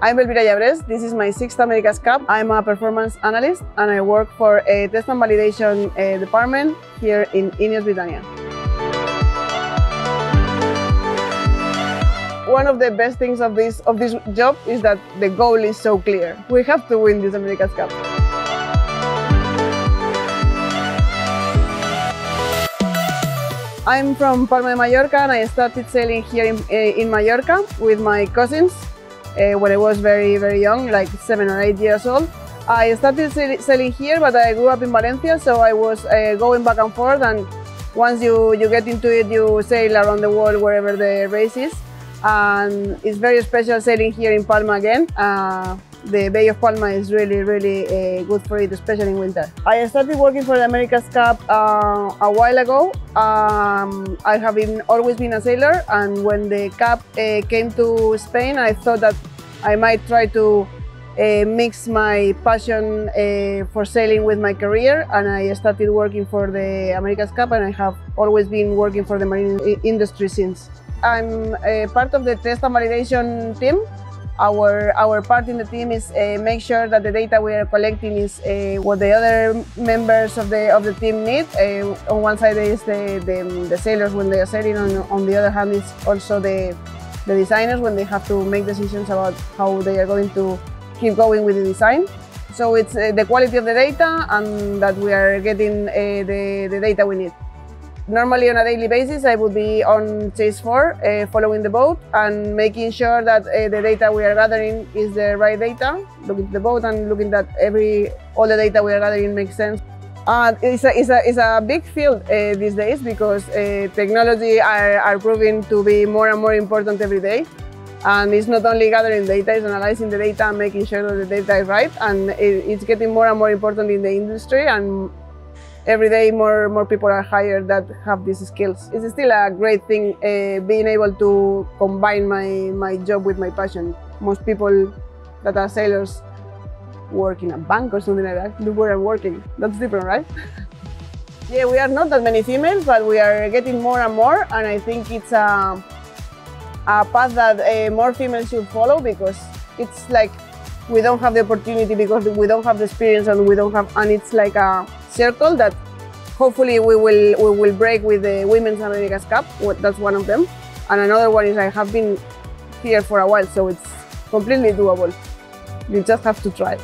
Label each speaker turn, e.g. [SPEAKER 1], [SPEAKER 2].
[SPEAKER 1] I'm Elvira Llabres. This is my sixth America's Cup. I'm a performance analyst and I work for a test and validation uh, department here in Ineos Britannia. One of the best things of this of this job is that the goal is so clear. We have to win this America's Cup. I'm from Palma de Mallorca and I started sailing here in, eh, in Mallorca with my cousins uh, when I was very, very young, like seven or eight years old. I started sailing here, but I grew up in Valencia, so I was uh, going back and forth. And once you, you get into it, you sail around the world wherever the race is. And it's very special sailing here in Palma again. Uh, the Bay of Palma is really, really uh, good for it, especially in winter. I started working for the America's Cup uh, a while ago. Um, I have been, always been a sailor, and when the Cup uh, came to Spain, I thought that I might try to uh, mix my passion uh, for sailing with my career, and I started working for the America's Cup, and I have always been working for the marine industry since. I'm part of the test and validation team our, our part in the team is uh, make sure that the data we are collecting is uh, what the other members of the, of the team need. Uh, on one side is the, the, the, sailors when they are sailing, on, on the other hand is also the, the designers when they have to make decisions about how they are going to keep going with the design. So it's the quality of the data and that we are getting the, the data we need. Normally on a daily basis, I would be on Chase 4, uh, following the boat and making sure that uh, the data we are gathering is the right data, looking at the boat and looking that every all the data we are gathering makes sense. It's, a, it's, a, it's a big field uh, these days because uh, technology are, are proving to be more and more important every day. And it's not only gathering data, it's analyzing the data and making sure that the data is right. And it's getting more and more important in the industry and every day more more people are hired that have these skills. It's still a great thing uh, being able to combine my, my job with my passion. Most people that are sailors work in a bank or something like that. Look where I'm working. That's different, right? yeah, we are not that many females, but we are getting more and more, and I think it's a, a path that uh, more females should follow because it's like we don't have the opportunity because we don't have the experience and we don't have, and it's like a circle that hopefully we will we will break with the Women's America's Cup. That's one of them. And another one is I have been here for a while, so it's completely doable. You just have to try.